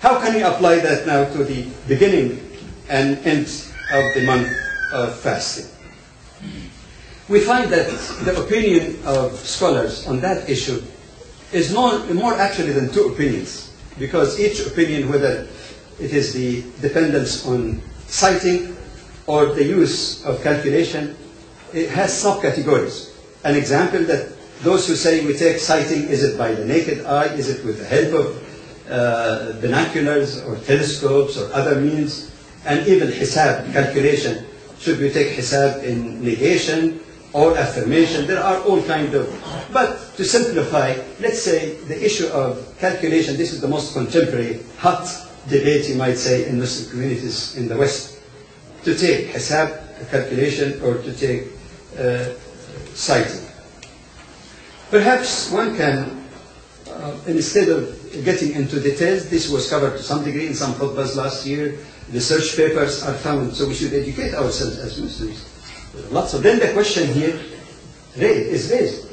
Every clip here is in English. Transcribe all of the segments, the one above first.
How can we apply that now to the beginning and end of the month of fasting? We find that the opinion of scholars on that issue is more, more actually than two opinions, because each opinion, whether it is the dependence on sighting or the use of calculation, it has subcategories. An example that those who say we take sighting, is it by the naked eye, is it with the help of uh, binoculars or telescopes or other means, and even hisab, calculation. Should we take hisab in negation or affirmation? There are all kinds of, but to simplify, let's say the issue of calculation, this is the most contemporary, hot debate, you might say, in Muslim communities in the West. To take hisab, calculation, or to take uh, sighting. Perhaps one can, uh, instead of getting into details, this was covered to some degree in some khutbahs last year. Research papers are found, so we should educate ourselves as Muslims. Lots of. Then the question here is raised: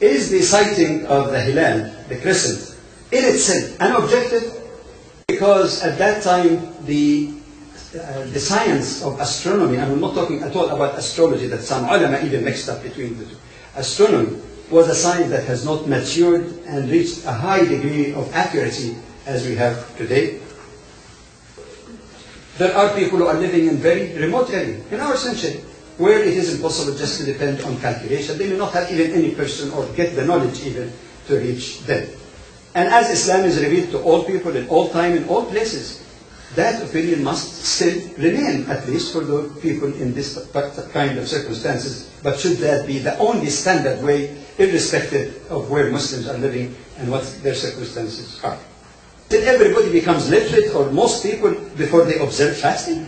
Is the sighting of the hilal, the crescent, in itself an objective? Because at that time the uh, the science of astronomy, and I'm not talking at all about astrology that some ulama even mixed up between the two. Astronomy was a science that has not matured and reached a high degree of accuracy as we have today. There are people who are living in very remote areas in our century where it is impossible just to depend on calculation. They may not have even any person or get the knowledge even to reach them. And as Islam is revealed to all people in all time, in all places, that opinion must still remain, at least for the people in this kind of circumstances. But should that be the only standard way, irrespective of where Muslims are living and what their circumstances are? Did everybody becomes literate, or most people, before they observe fasting?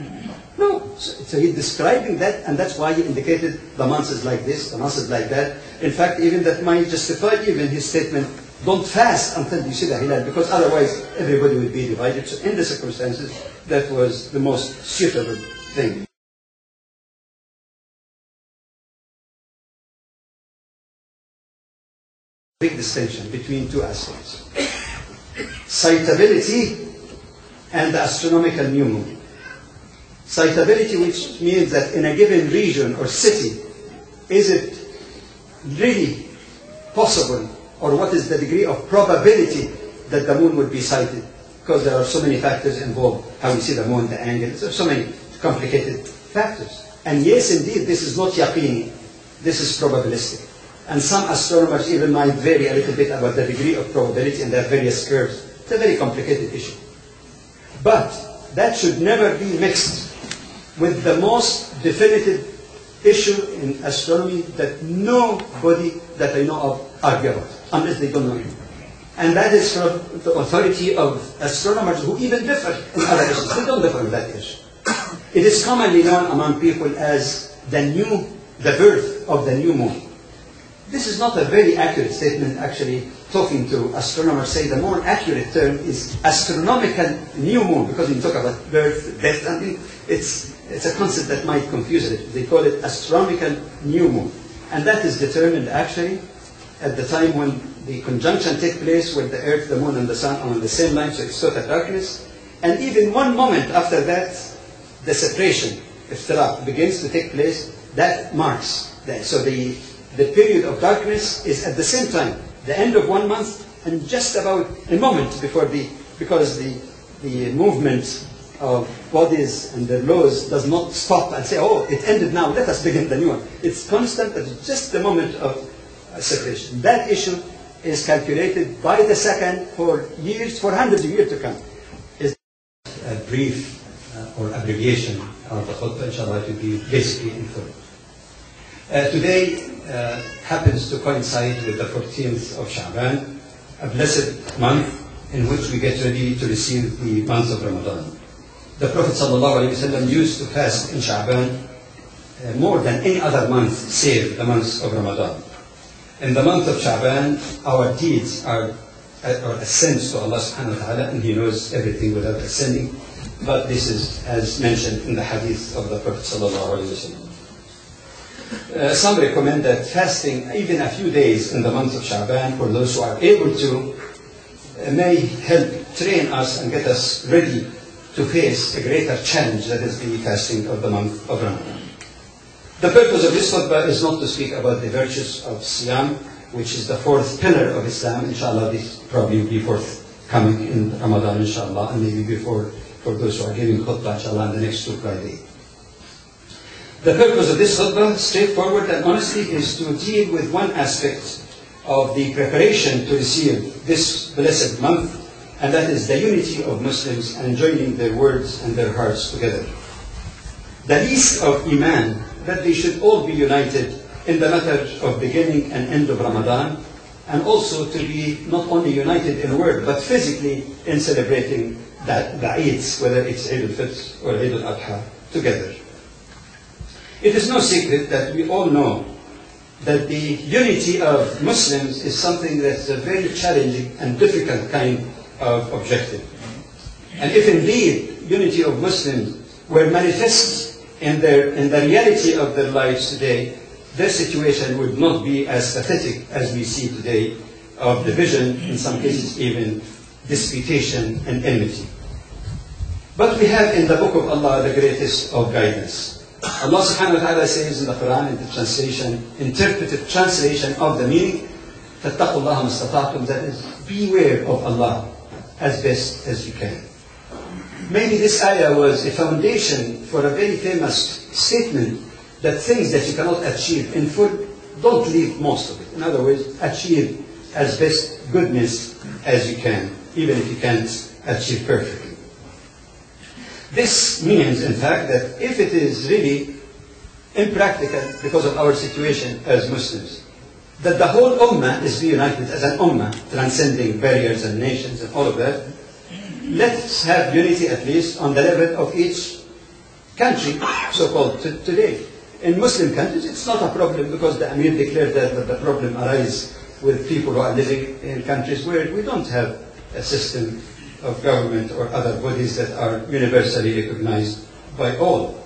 No. So, so he's describing that, and that's why he indicated the months is like this, the months is like that. In fact, even that might justify even his statement, don't fast until you see the hilal, because otherwise everybody would be divided. So in the circumstances, that was the most suitable thing. Big distinction between two aspects. Sightability and the astronomical new moon. Sightability, which means that in a given region or city, is it really possible or what is the degree of probability that the moon would be sighted? Because there are so many factors involved, how we see the moon, the angle, there are so many complicated factors. And yes, indeed, this is not yaqini, this is probabilistic. And some astronomers even might vary a little bit about the degree of probability in their various curves. It's a very complicated issue. But that should never be mixed with the most definitive issue in astronomy that nobody that I know of argue about, unless they don't know. And that is from the authority of astronomers who even differ in other issues. They don't differ in that issue. It is commonly known among people as the new, the birth of the new moon. This is not a very accurate statement, actually. Talking to astronomers say the more accurate term is astronomical new moon, because when you talk about birth, death, and it's, it's a concept that might confuse it. They call it astronomical new moon. And that is determined actually at the time when the conjunction takes place with the earth, the moon, and the sun are on the same line, so it's total darkness. And even one moment after that, the separation, iftiraq, begins to take place, that marks that. So the, the period of darkness is at the same time, the end of one month, and just about a moment before the, because the, the movement of bodies and their laws does not stop and say, oh, it ended now, let us begin the new one. It's constant, it's just the moment of separation. That issue is calculated by the second for years, for hundreds of years to come. Is a brief uh, or abbreviation of the khutbah, inshallah, to be basically informed. Uh, today uh, happens to coincide with the 14th of Sha'ban, a blessed month in which we get ready to receive the month of Ramadan. The Prophet ﷺ used to fast in Sha'ban uh, more than any other month save the month of Ramadan. In the month of Sha'ban, our deeds are, are ascends to Allah subhanahu wa ta'ala and He knows everything without ascending. But this is as mentioned in the hadith of the Prophet sallallahu alaihi wasallam. Uh, some recommend that fasting even a few days in the month of Sha'ban for those who are able to uh, may help train us and get us ready to face a greater challenge that is the fasting of the month of Ramadan. The purpose of this khutbah is not to speak about the virtues of Siyam, which is the fourth pillar of Islam. Inshallah, this probably will be forthcoming in Ramadan, inshallah, and maybe before for those who are giving khutbah, inshallah, in the next two Friday. The purpose of this khutbah, straightforward and honestly, is to deal with one aspect of the preparation to receive this blessed month, and that is the unity of Muslims and joining their words and their hearts together. The least of Iman, that they should all be united in the matter of beginning and end of Ramadan, and also to be not only united in word, but physically in celebrating that, the Eids, whether it's Eid al-Fitr or Eid al-Adha, together. It is no secret that we all know that the unity of Muslims is something that's a very challenging and difficult kind of objective. And if indeed unity of Muslims were manifest in, their, in the reality of their lives today, their situation would not be as pathetic as we see today of division, in some cases even disputation and enmity. But we have in the book of Allah the greatest of guidance. Allah subhanahu wa ta'ala says in the Quran, in the translation, interpreted translation of the meaning, فَاتَّقُوا اللَّهَ مَسْتَطَعْتُمْ That is, beware of Allah as best as you can. Maybe this ayah was a foundation for a very famous statement that things that you cannot achieve in food, don't leave most of it. In other words, achieve as best goodness as you can, even if you can't achieve perfectly. This means, in fact, that if it is really impractical because of our situation as Muslims, that the whole Ummah is reunited as an Ummah, transcending barriers and nations and all of that, let's have unity at least on the level of each country, so-called today. In Muslim countries, it's not a problem because the Amir declared that, that the problem arises with people who are living in countries where we don't have a system of government or other bodies that are universally recognized by all.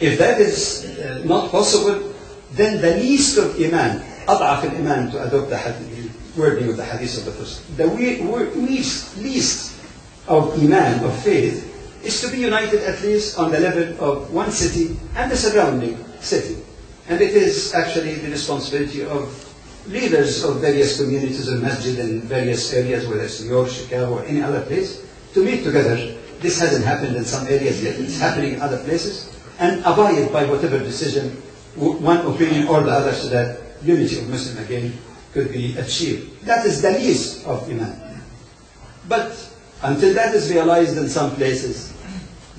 If that is uh, not possible, then the least of iman, أضعف الإيمان to adopt the hadith, wording of the hadith of the Prophet, the least, least of iman, of faith, is to be united at least on the level of one city and the surrounding city. And it is actually the responsibility of leaders of various communities and masjid in various areas, whether it's New York, Chicago, or any other place, to meet together. This hasn't happened in some areas yet. It's happening in other places. And abide by whatever decision, one opinion or the other, so that unity of Muslim again could be achieved. That is the least of Iman. But until that is realized in some places,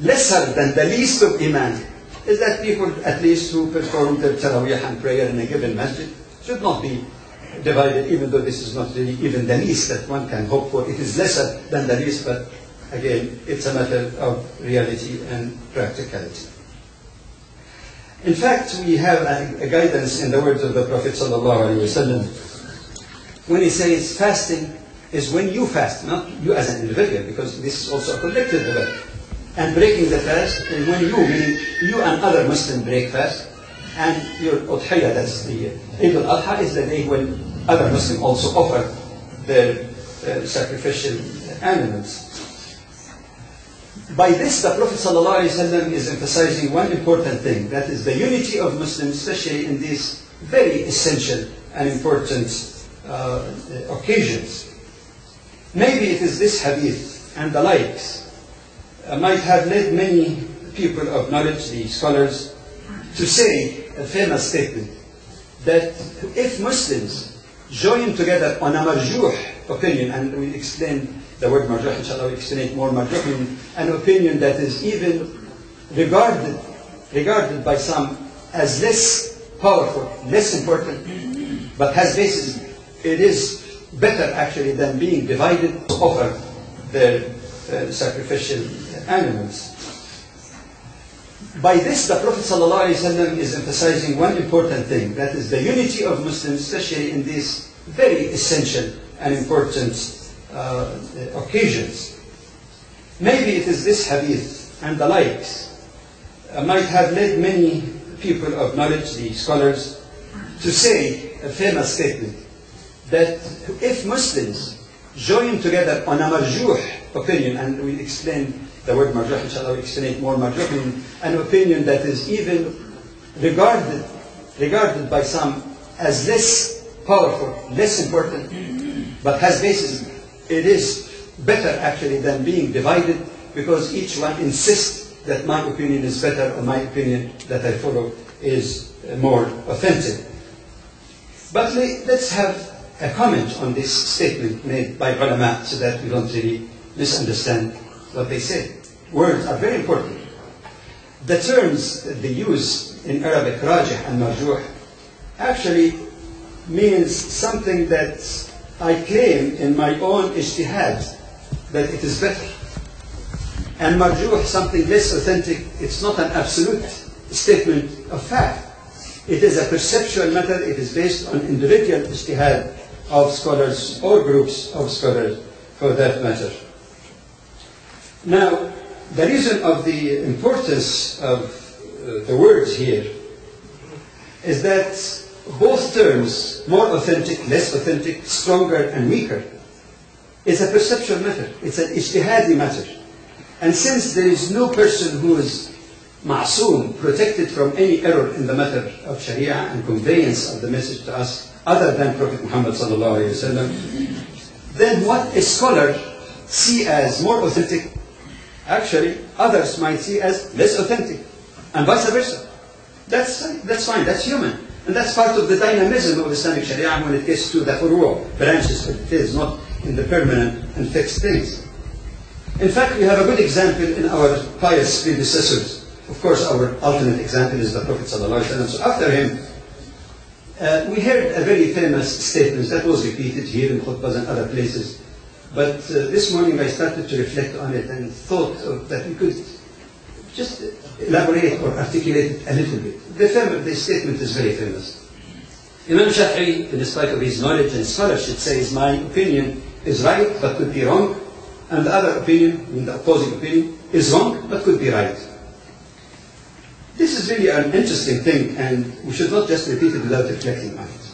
lesser than the least of Iman is that people, at least who perform their Taraweeh and prayer in a given masjid, should not be divided, even though this is not really even the least that one can hope for. It is lesser than the least, but again, it's a matter of reality and practicality. In fact, we have a, a guidance in the words of the Prophet ﷺ when he says fasting is when you fast, not you as an individual, because this is also a collective event. And breaking the fast is when you, meaning you and other Muslims break fast, and your udhiyah, that's the Eid al-Adha, is the day when other Muslims also offer their uh, sacrificial animals. By this, the Prophet ﷺ is emphasizing one important thing, that is the unity of Muslims, especially in these very essential and important uh, occasions. Maybe it is this hadith and the likes uh, might have led many people of knowledge, the scholars, to say a famous statement that if Muslims join together on a marjuh opinion, and we explain the word marjuh, inshallah, we explain it more marjuh, an opinion that is even regarded, regarded by some as less powerful, less important, but has basis. It is better actually than being divided to offer their uh, sacrificial animals. By this, the Prophet ﷺ is emphasizing one important thing, that is the unity of Muslims, especially in these very essential and important uh, occasions. Maybe it is this hadith and the likes uh, might have led many people of knowledge, the scholars, to say a famous statement that if Muslims join together on a marjuh opinion, and we explain the word marjuh, inshallah, we explain it more. Marjuh an opinion that is even regarded, regarded by some as less powerful, less important, but has basis. It is better actually than being divided because each one insists that my opinion is better or my opinion that I follow is more authentic. But let's have a comment on this statement made by ulama so that we don't really misunderstand what they say. Words are very important. The terms they use in Arabic, rajih and marjuh, actually means something that I claim in my own ijtihad that it is better. And marjuh, something less authentic, it's not an absolute statement of fact. It is a perceptual matter, it is based on individual ijtihad of scholars or groups of scholars for that matter. Now, the reason of the importance of uh, the words here is that both terms, more authentic, less authentic, stronger and weaker, is a perceptual matter. It's an ijtihadi matter. And since there is no person who is ma'soom, protected from any error in the matter of Sharia and conveyance of the message to us, other than Prophet Muhammad then what a scholar see as more authentic, actually others might see as less authentic, and vice versa. That's, that's fine, that's human. And that's part of the dynamism of Islamic Sharia when it gets to the furu' branches, it is not in the permanent and fixed things. In fact, we have a good example in our pious predecessors. Of course, our ultimate example is the Prophet ﷺ. So after him, uh, we heard a very famous statement that was repeated here in khutbahs and other places. But uh, this morning I started to reflect on it and thought of that we could just elaborate or articulate it a little bit. The, fam- the statement is very famous. Imam Shafi'i, in spite of his knowledge and scholarship, says, my opinion is right but could be wrong, and the other opinion, the opposing opinion, is wrong but could be right. This is really an interesting thing, and we should not just repeat it without reflecting on it.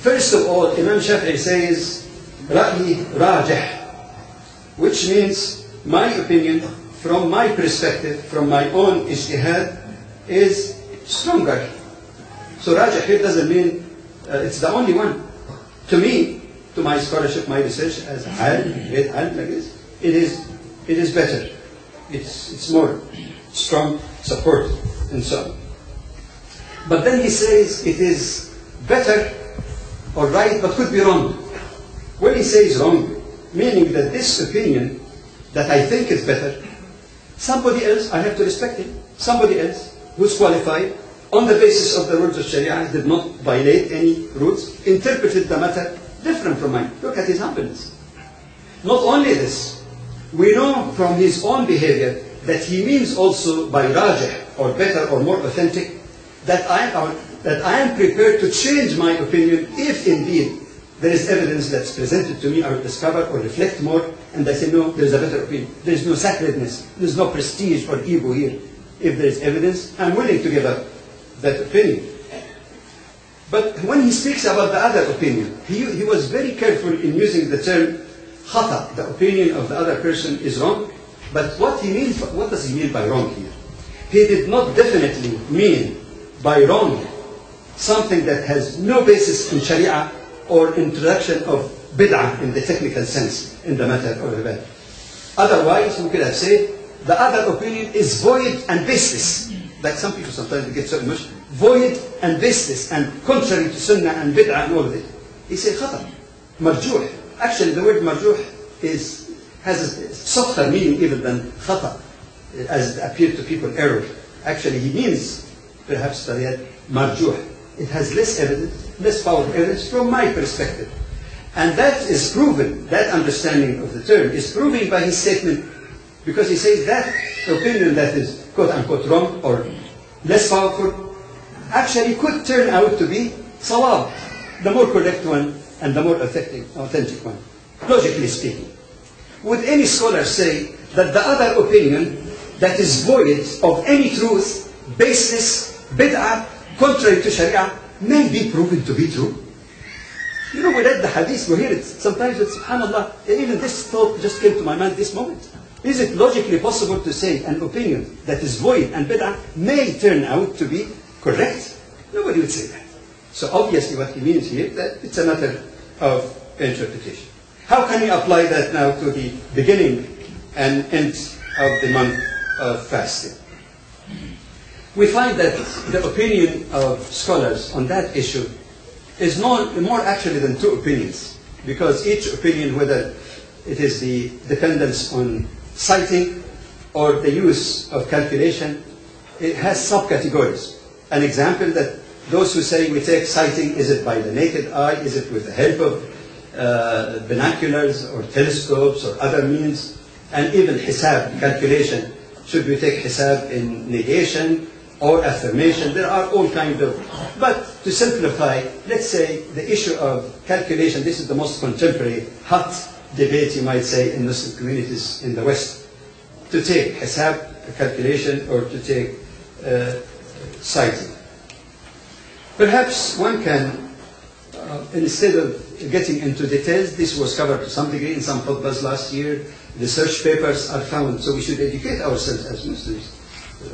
First of all, Imam Shafi'i says, Ra'yi rajih, which means my opinion, from my perspective, from my own ijtihad, is stronger. So rajih here doesn't mean uh, it's the only one. To me, to my scholarship, my research as alim, great alim like this, it is, it is better. It's, it's more strong support and so on. But then he says it is better or right, but could be wrong. When he says wrong, meaning that this opinion that I think is better, somebody else, I have to respect him, somebody else who's qualified on the basis of the rules of Sharia, did not violate any rules, interpreted the matter different from mine. Look at his humbleness. Not only this, we know from his own behavior that he means also by rajih, or better or more authentic, that I, am, that I am prepared to change my opinion if indeed there is evidence that's presented to me or discover or reflect more, and I say, no, there's a better opinion. There's no sacredness. There's no prestige or ego here. If there is evidence, I'm willing to give up that opinion. But when he speaks about the other opinion, he, he was very careful in using the term khata, the opinion of the other person is wrong. But what he means, what does he mean by wrong here? He did not definitely mean by wrong something that has no basis in Sharia or introduction of bid'ah in the technical sense in the matter of ibadah. Otherwise, we could have said the other opinion is void and baseless. Like some people sometimes get so emotional. Void and baseless and contrary to sunnah and bid'ah and all of it. He said khata, marjuh. Actually, the word marjuh is, has a softer meaning even than khata, as it appeared to people error. Actually, he means perhaps that marjuh. It has less evidence, less powerful evidence from my perspective. And that is proven, that understanding of the term is proven by his statement because he says that opinion that is quote unquote wrong or less powerful actually could turn out to be sawab, the more correct one and the more authentic, authentic one, logically speaking. Would any scholar say that the other opinion that is void of any truth, baseless, bid'ah, contrary to Sharia, may be proven to be true? You know, we read the hadith, we hear it. Sometimes it's subhanAllah, even this thought just came to my mind this moment. Is it logically possible to say an opinion that is void and bid'ah may turn out to be correct? Nobody would say that. So obviously what he means here, that it's a matter of interpretation. How can we apply that now to the beginning and end of the month of fasting? We find that the opinion of scholars on that issue is more, more actually than two opinions, because each opinion, whether it is the dependence on sighting or the use of calculation, it has subcategories. An example that those who say we take sighting, is it by the naked eye, is it with the help of uh, binoculars or telescopes or other means, and even hisab, calculation, should we take hisab in negation or affirmation? There are all kinds of, but to simplify, let's say the issue of calculation, this is the most contemporary, hot debate, you might say, in Muslim communities in the West. To take hisab, calculation, or to take uh, sighting. Perhaps one can, instead of getting into details, this was covered to some degree in some khutbahs last year. Research papers are found, so we should educate ourselves as Muslims.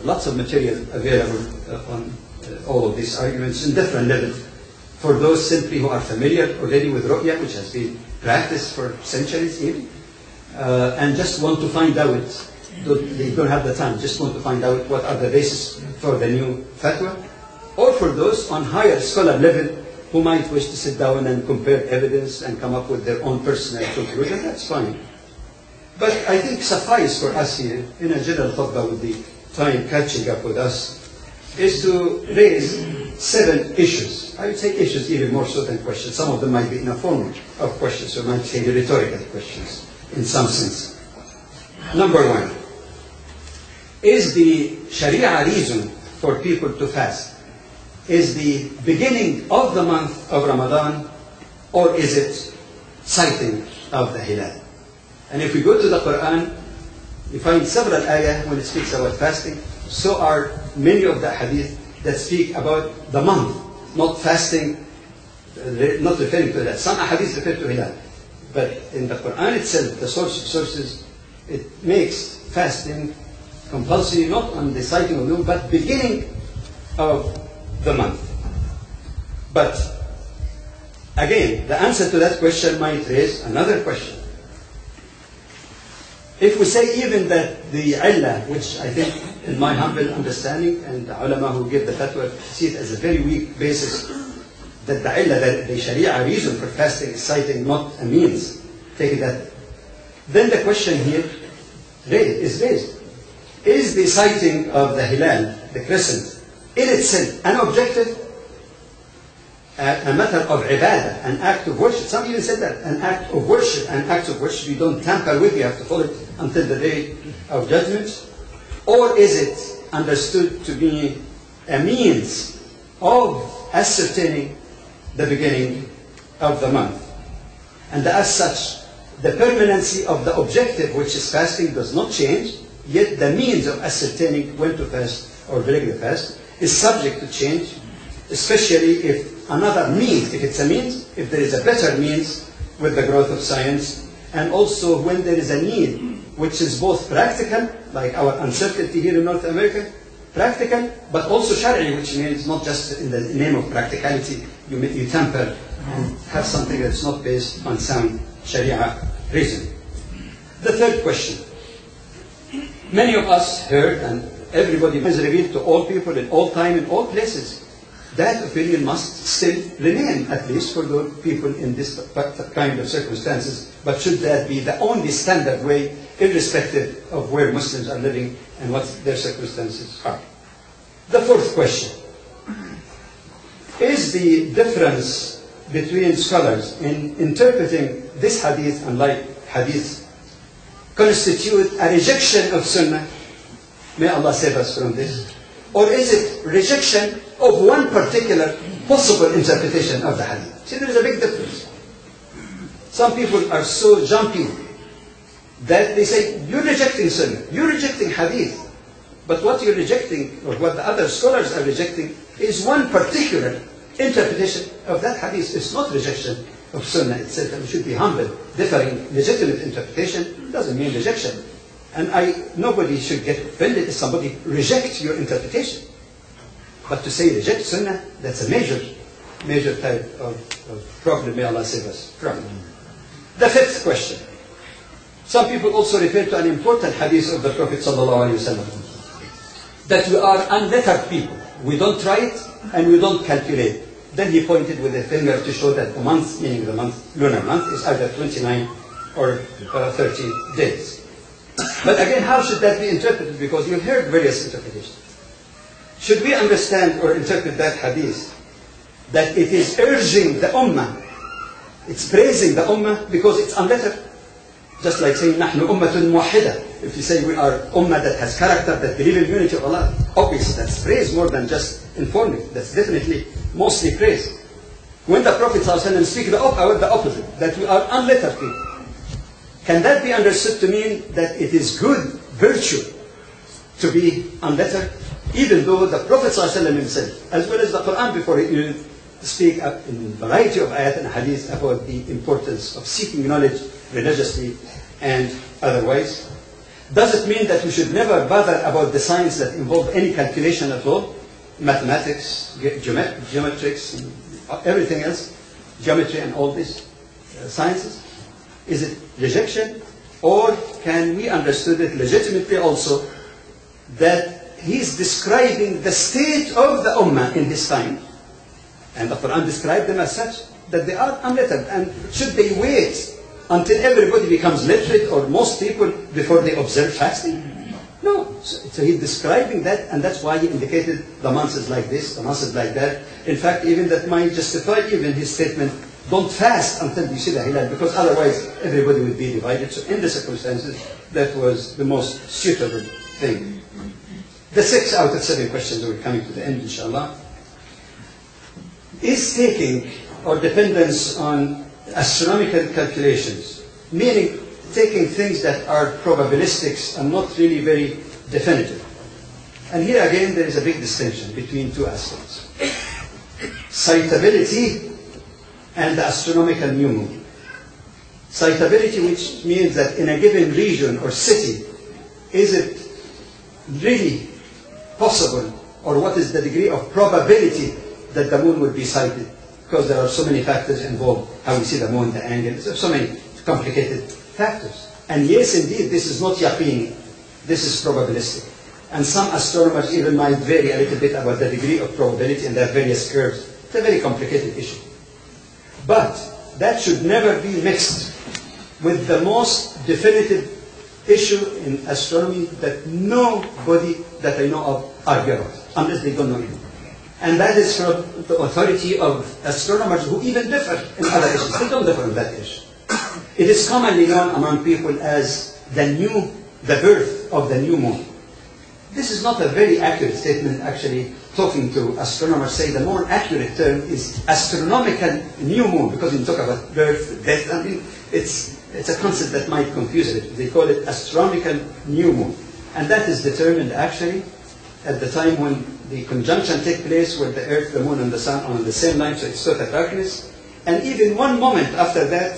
Lots of material available uh, on uh, all of these arguments in different levels. For those simply who are familiar already with ru'ya, which has been practiced for centuries even, uh, and just want to find out, they don't have the time, just want to find out what are the basis for the new fatwa, or for those on higher scholar level who might wish to sit down and compare evidence and come up with their own personal conclusion, that's fine. But I think suffice for us here, in a general khutbah with the time catching up with us, is to raise seven issues. I would say issues even more so than questions. Some of them might be in a form of questions, or might say rhetorical questions in some sense. Number one, is the Sharia reason for people to fast? Is the beginning of the month of Ramadan, or is it sighting of the Hilal? And if we go to the Quran, we find several ayah when it speaks about fasting. So are many of the hadith that speak about the month, not fasting, uh, not referring to that. Some hadith refer to Hilal. But in the Quran itself, the source of sources, it makes fasting compulsory not on the sighting of moon, but beginning of the month. But again, the answer to that question might raise another question. If we say even that the illah, which I think in my humble understanding, and the ulama who give the fatwa see it as a very weak basis, that the illah, that the sharia reason for fasting is sighting not a means, take that. Then the question here is raised. Is the sighting of the hilal, the crescent, in itself an objective, uh, a, a matter of ibadah, an act of worship? Some even said that, an act of worship, an act of worship you don't tamper with, you have to follow it until the day of judgment. Or is it understood to be a means of ascertaining the beginning of the month? And as such, the permanency of the objective, which is fasting, does not change, yet the means of ascertaining when to fast or regular fast is subject to change, especially if another means, if it's a means, if there is a better means with the growth of science, and also when there is a need which is both practical, like our uncertainty here in North America, practical, but also shari'i, which means not just in the name of practicality, you, you tamper and have something that's not based on sound sharia reason. The third question. Many of us heard, and everybody has revealed to all people in all time, in all places, that opinion must still remain, at least for the people in this kind of circumstances. But should that be the only standard way, irrespective of where Muslims are living and what their circumstances are? The fourth question is the difference between scholars in interpreting this hadith, unlike hadith, constitute a rejection of Sunnah? May Allah save us from this. Or is it rejection of one particular possible interpretation of the hadith? See, there is a big difference. Some people are so jumpy that they say, you're rejecting Sunnah, you're rejecting hadith. But what you're rejecting, or what the other scholars are rejecting, is one particular interpretation of that hadith. It's not rejection of Sunnah itself, we should be humble. Differing legitimate interpretation doesn't mean rejection. And I, nobody should get offended if somebody rejects your interpretation. But to say reject Sunnah, that's a major, major type of, of problem. May Allah save us from. The fifth question. Some people also refer to an important hadith of the Prophet that we are unlettered people. We don't write and we don't calculate. Then he pointed with a finger to show that the month, meaning the month, lunar month, is either 29 or uh, 30 days. But again, how should that be interpreted? Because you've heard various interpretations. Should we understand or interpret that hadith that it is urging the ummah, it's praising the ummah because it's unlettered? Just like saying, نحن أمة موحدة. If you say we are ummah that has character, that believe in unity of Allah, obviously that's praise more than just informing. That's definitely mostly praise. When the Prophet ﷺ speaks the, op- the opposite, that we are unlettered people, can that be understood to mean that it is good virtue to be unlettered? Even though the Prophet ﷺ himself, as well as the Quran before he speak in a variety of ayat and hadith about the importance of seeking knowledge religiously and otherwise. Does it mean that we should never bother about the science that involve any calculation at all? Mathematics, geomet- geometrics, everything else, geometry and all these uh, sciences? Is it rejection? Or can we understood it legitimately also that he's describing the state of the ummah in his time? And the Quran described them as such, that they are unlettered. And should they wait until everybody becomes literate or most people before they observe fasting? No. So, so he's describing that, and that's why he indicated the months is like this, the months is like that. In fact, even that might justify even his statement, don't fast until you see the hilal, because otherwise everybody would be divided. So in the circumstances, that was the most suitable thing. The six out of seven questions, we're coming to the end, inshallah. Is taking or dependence on astronomical calculations, meaning taking things that are probabilistics and not really very definitive. And here again, there is a big distinction between two aspects. Sightability and the astronomical new moon. Sightability, which means that in a given region or city, is it really possible, or what is the degree of probability that the moon would be sighted? Because there are so many factors involved, how we see the moon, the angle, so many complicated factors. And yes, indeed, this is not yaqeen, this is probabilistic. And some astronomers even might vary a little bit about the degree of probability in their various curves. It's a very complicated issue. But that should never be mixed with the most definitive issue in astronomy that nobody that I know of argue about, unless they don't know it. And that is from the authority of astronomers who even differ in other issues. They don't differ in that issue. It is commonly known among people as the new, the birth of the new moon. This is not a very accurate statement, actually. Talking to astronomers, say the more accurate term is astronomical new moon, because you talk about birth, death, I mean, it's, it's a concept that might confuse it. They call it astronomical new moon. And that is determined actually at the time when the conjunction takes place where the earth, the moon, and the sun are on the same line, so it's total darkness. And even one moment after that,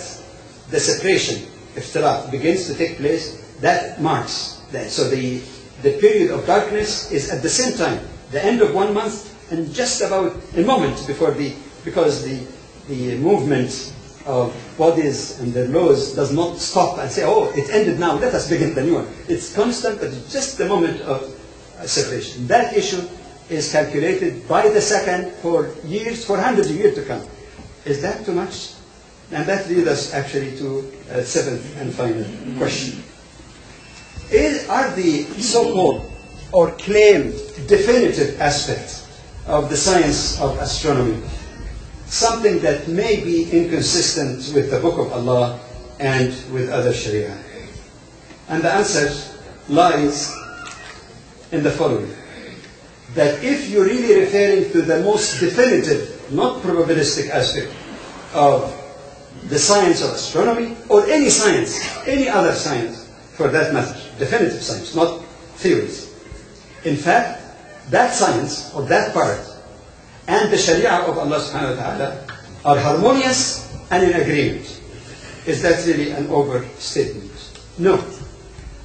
the separation, iftiraq, begins to take place, that marks that. So the, the period of darkness is at the same time, the end of one month, and just about a moment before the, because the, the movement of bodies and their laws does not stop and say, oh, it ended now, let us begin the new one. It's constant, but it's just the moment of separation. That issue is calculated by the second for years, for hundreds of years to come. Is that too much? And that leads us actually to a seventh and final question. Is, are the so-called or claimed definitive aspects of the science of astronomy something that may be inconsistent with the Book of Allah and with other Sharia? And the answer lies in the following. That if you're really referring to the most definitive, not probabilistic aspect of the science of astronomy, or any science, any other science for that matter, definitive science, not theories. In fact, that science, or that part, and the Sharia of Allah subhanahu wa ta'ala are harmonious and in agreement. Is that really an overstatement? No.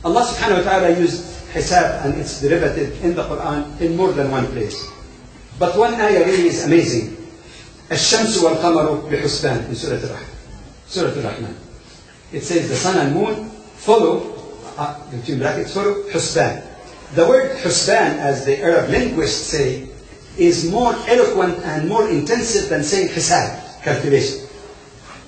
Allah subhanahu wa ta'ala used hisab and its derivative in the Quran in more than one place. But one ayah really is amazing. الشمس والقمر بحسبان in Surah Al-Rahman. Surah Al-Rahman. It says the sun and moon follow, Ah, Between brackets for Husban. The word Husban, as the Arab linguists say, is more eloquent and more intensive than saying Hisab, calculation.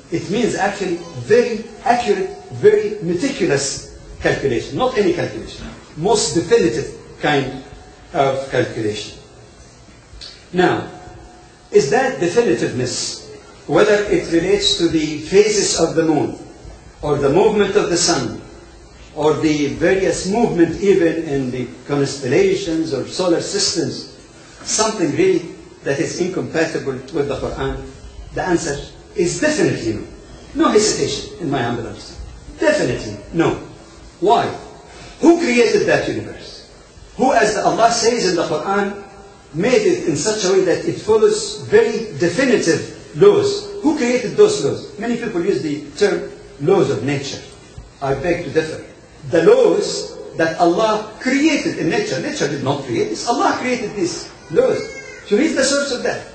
It means actually very accurate, very meticulous calculation, not any calculation, most definitive kind of calculation. Now, is that definitiveness, whether it relates to the phases of the moon, or the movement of the sun, or the various movement even in the constellations or solar systems, something really that is incompatible with the Quran? The answer is definitely no. No hesitation in my humble understanding. Definitely no. Why? Who created that universe? Who, as Allah says in the Quran, made it in such a way that it follows very definitive laws? Who created those laws? Many people use the term laws of nature. I beg to differ. The laws that Allah created in nature. Nature did not create this. Allah created these laws. So He's the source of that.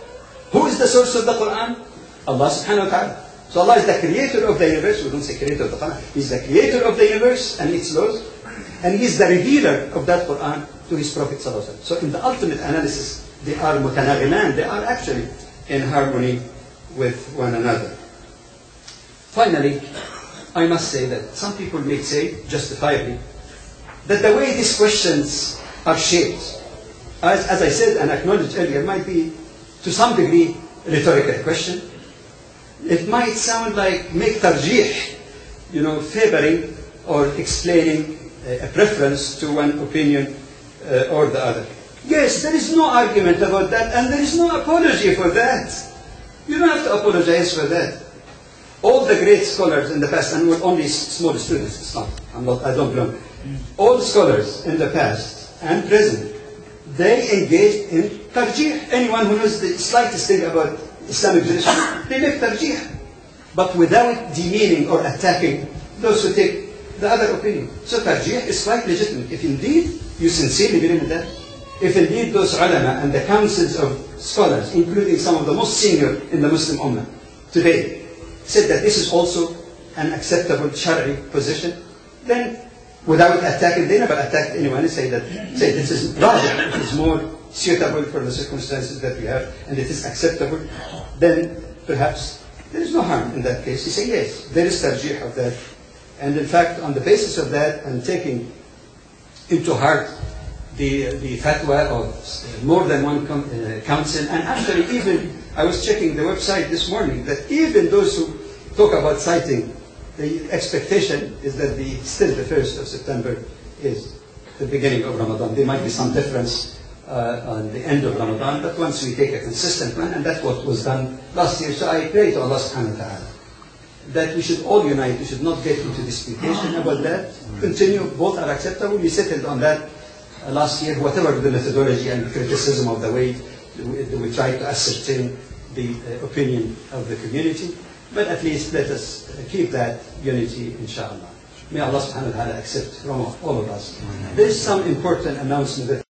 Who is the source of the Quran? Allah subhanahu wa ta'ala. So Allah is the creator of the universe. We don't say creator of the Quran. He's the creator of the universe and its laws. And He's the revealer of that Quran to His Prophet sallallahu. So in the ultimate analysis, they are mutanaghiman. They are actually in harmony with one another. Finally, I must say that some people may say, justifiably, that the way these questions are shaped, as, as I said and acknowledged earlier, might be to some degree a rhetorical question. It might sound like make tarjih, you know, favoring or explaining a preference to one opinion uh, or the other. Yes, there is no argument about that, and there is no apology for that. You don't have to apologize for that. All the great scholars in the past, and we're only small students, it's not, I'm not, I don't belong. All scholars in the past and present, they engaged in tarjih. Anyone who knows the slightest thing about Islamic tradition, they make tarjih. But without demeaning or attacking those who take the other opinion. So tarjih is quite legitimate. If indeed you sincerely believe in that, if indeed those ulama and the councils of scholars, including some of the most senior in the Muslim Ummah today, said that this is also an acceptable Shari position, then without attacking, they never attacked anyone and say that, say this is rajih, it is more suitable for the circumstances that we have, and it is acceptable, then perhaps there is no harm in that case. You say, yes, there is tarjih of that. And in fact, on the basis of that, and taking into heart the, the fatwa of more than one com- uh, council, and actually even, I was checking the website this morning, that even those who talk about sighting, the expectation is that the, still the 1st of September is the beginning of Ramadan. There might be some difference uh, on the end of Ramadan, but once we take a consistent plan, and that's what was done last year, so I pray to Allah subhanahu wa ta'ala that we should all unite, we should not get into disputation about that, continue, both are acceptable, we settled on that uh, last year, whatever the methodology and criticism of the way we, we try to ascertain the uh, opinion of the community, but at least let us keep that unity, inshallah. May Allah subhanahu wa ta'ala accept from all of us. There is some important announcement that